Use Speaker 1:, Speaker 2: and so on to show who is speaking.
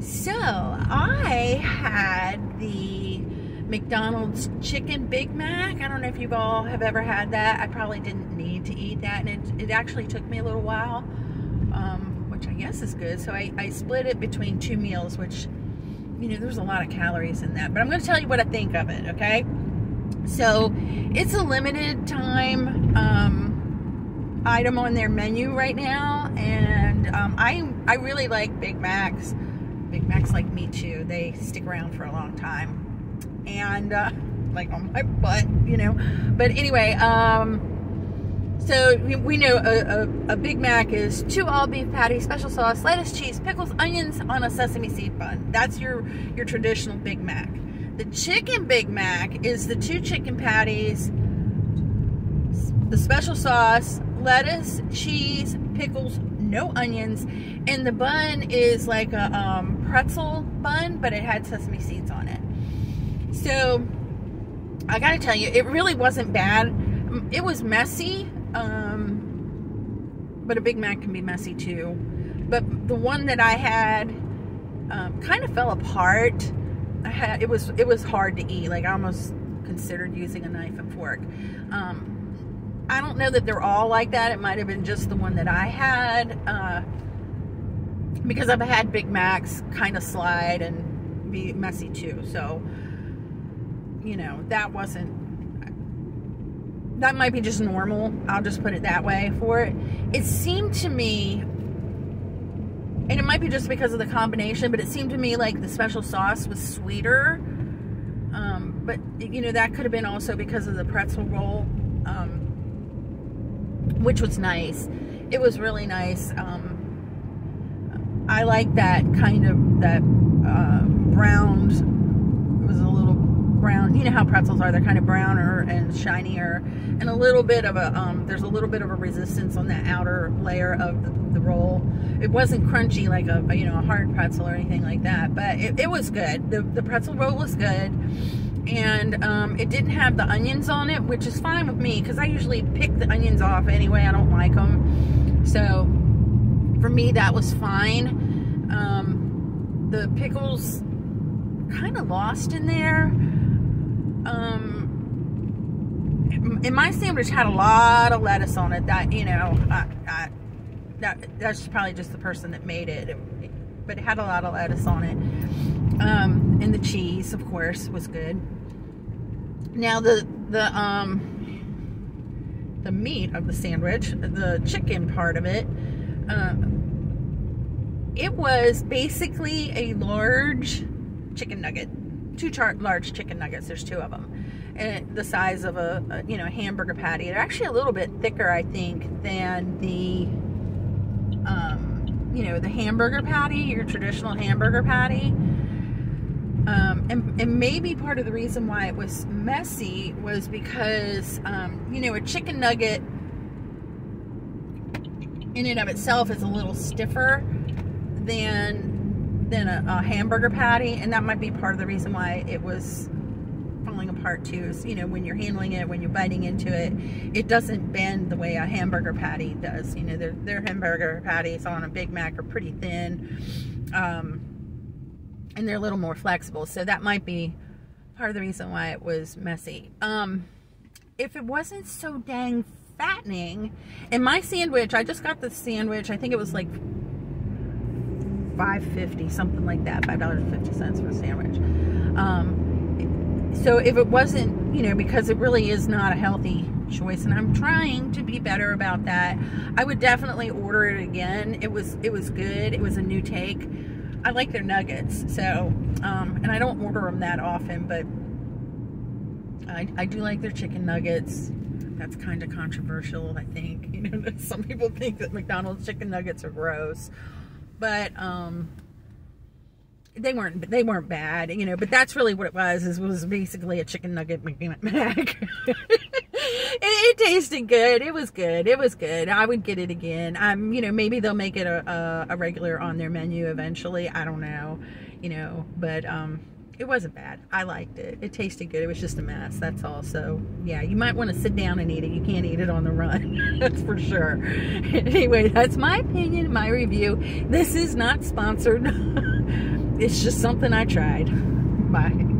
Speaker 1: So, I had the McDonald's Chicken Big Mac. I don't know if you all have ever had that. I probably didn't need to eat that, and it, it actually took me a little while, um, which I guess is good. So, I, I split it between two meals, which, you know, there's a lot of calories in that. But I'm going to tell you what I think of it, okay? So, it's a limited time. Um, item on their menu right now, and um, I I really like Big Macs. Big Macs like me too. They stick around for a long time, and uh, like on my butt, you know. But anyway, um, so we know a, a, a, Big Mac is two all beef patties, special sauce, lettuce, cheese, pickles, onions on a sesame seed bun. That's your your traditional Big Mac. The chicken Big Mac is the two chicken patties, the special sauce, lettuce, cheese, pickles, no onions, and the bun is like a um, pretzel bun, but it had sesame seeds on it. So I gotta tell you, it really wasn't bad. It was messy, um, but a Big Mac can be messy too. But the one that I had um, kind of fell apart. Had it was it was hard to eat. Like I almost considered using a knife and fork. Um, I don't know that they're all like that. It might have been just the one that I had. Uh, because I've had Big Macs kind of slide and be messy too. So, you know, that wasn't, that might be just normal. I'll just put it that way for it. It seemed to me, and it might be just because of the combination, but it seemed to me like the special sauce was sweeter. Um, but, you know, that could have been also because of the pretzel roll. Um, which was nice. It was really nice. Um, I like that kind of that uh, browned. It was a little brown. You know how pretzels are; they're kind of browner and shinier, and a little bit of a. Um, there's a little bit of a resistance on that outer layer of the, the roll. It wasn't crunchy like a, a, you know a hard pretzel or anything like that, but it, it was good. The the pretzel roll was good and um, it didn't have the onions on it, which is fine with me because I usually pick the onions off anyway. I don't like them, so for me that was fine. Um, the pickles kind of lost in there. Um, and my sandwich had a lot of lettuce on it. That you know, I, I, that that's probably just the person that made it, but it had a lot of lettuce on it. Um, and the cheese, of course, was good. Now the the um the meat of the sandwich, the chicken part of it, uh, it was basically a large chicken nugget, two large chicken nuggets. There's two of them, and the size of a, a you know hamburger patty. They're actually a little bit thicker, I think, than the um, you know the hamburger patty, your traditional hamburger patty. Um, and, and, maybe part of the reason why it was messy was because, um, you know, a chicken nugget in and of itself is a little stiffer than than a, a, hamburger patty, and that might be part of the reason why it was falling apart too. Is you know when you're handling it, when you're biting into it, it doesn't bend the way a hamburger patty does. You know, their their hamburger patties on a Big Mac are pretty thin. Um, and they're a little more flexible. So that might be part of the reason why it was messy. Um, if it wasn't so dang fattening, and my sandwich, I just got the sandwich, I think it was like 5.50, something like that, $5.50 for a sandwich. Um, so if it wasn't, you know, because it really is not a healthy choice and I'm trying to be better about that. I would definitely order it again. It was it was good. It was a new take. I like their nuggets. So, um, and I don't order them that often, but I, I do like their chicken nuggets. That's kind of controversial, I think. You know, some people think that McDonald's chicken nuggets are gross, but um, they weren't. They weren't bad, you know. But that's really what it was. Is was basically a chicken nugget Mac. It, tasted good. It was good. It was good. I would get it again. Um, you know, maybe they'll make it a, a, a regular on their menu eventually. I don't know, you know, but um, it wasn't bad. I liked it. It tasted good. It was just a mess. That's all. So, yeah, you might want to sit down and eat it. You can't eat it on the run. that's for sure. anyway, that's my opinion, my review. This is not sponsored. it's just something I tried. Bye.